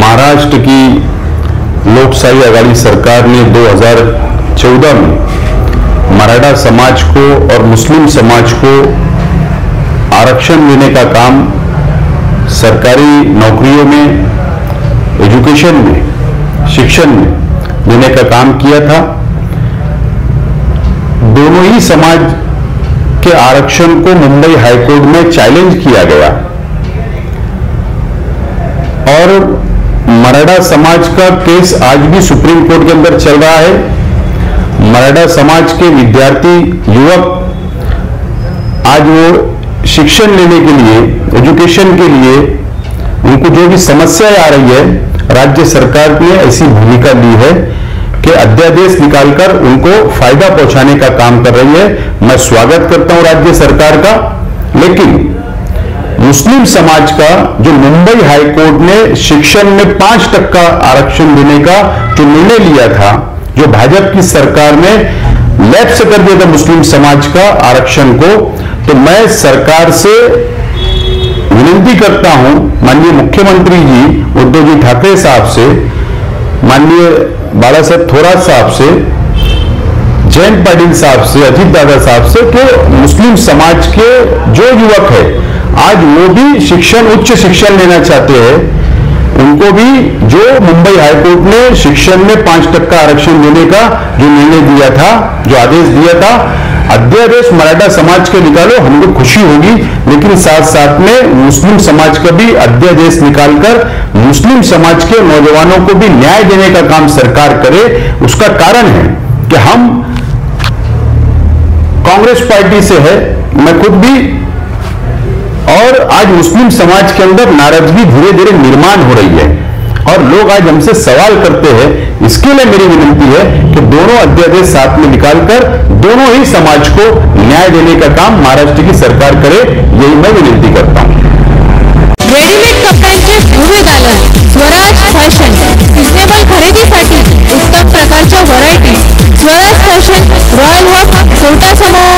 महाराष्ट्र की लोकशाही आघाड़ी सरकार ने 2014 में मराठा समाज को और मुस्लिम समाज को आरक्षण देने का काम सरकारी नौकरियों में एजुकेशन में, शिक्षण में देने का काम किया था। दोनों ही समाज के आरक्षण को मुंबई हाईकोर्ट में चैलेंज किया गया। और मराठा समाज का केस आज भी सुप्रीम कोर्ट के अंदर चल रहा है। मराठा समाज के विद्यार्थी, युवक, आज वो शिक्षण लेने के लिए एजुकेशन के लिए, उनको जो भी समस्याएँ आ रही है, राज्य सरकार ने ऐसी भूमिका ली है। कि अध्यादेश निकालकर उनको फ़ायदा पहुँचाने का काम कर रही है। मैं स्वागत करता हूँ राज्य सरकार का। लेकिन मुस्लिम समाज का, जो मुंबई हाईकोर्ट ने शिक्षण में पाँच टक्का आरक्षण देने का जो निर्णय लिया था, जो भाजपा की सरकार ने लैप्स कर दिया था मुस्लिम समाज का आरक्षण को तो मैं सरकार से विनती करता हूँ, माननीय मुख्यमंत्री जी, उद्धव जी ठाकरे साहब से माननीय बाला साहब थोरात साहब से जयंत पाटिल साहब से, अजीत दादा साहब से कि मुस्लिम समाज के जो युवक है, आज वो भी शिक्षण, उच्च शिक्षण लेना चाहते हैं। उनको भी जो मुंबई हाईकोर्ट ने शिक्षण में पाँच टक्का आरक्षण देने का जो निर्णय दिया था, जो आदेश दिया था अध्यादेश मराठा समाज के निकालो हमको खुशी होगी। लेकिन साथ साथ में मुस्लिम समाज का भी अध्यादेश निकालकर, मुस्लिम समाज के नौजवानों को भी न्याय देने का काम सरकार करे, उसका कारण है कि हम कांग्रेस पार्टी से है, मैं खुद भी, और आज मुस्लिम समाज के अंदर नाराज़गी धीरे धीरे निर्माण हो रही है। और लोग आज हमसे सवाल करते हैं, इसके लिए मेरी विनती है कि दोनों अध्यादेश साथ में निकालकर दोनों ही समाज को न्याय देने का काम महाराष्ट्र की सरकार करे, यही मैं विनती करता हूँ। रेडीमेड कपड़े भव्य स्वराज फ़ैशन. रिजनेबल खरीदी उत्तम प्रकार variety Swaraj fashion royal walk छोटा समूह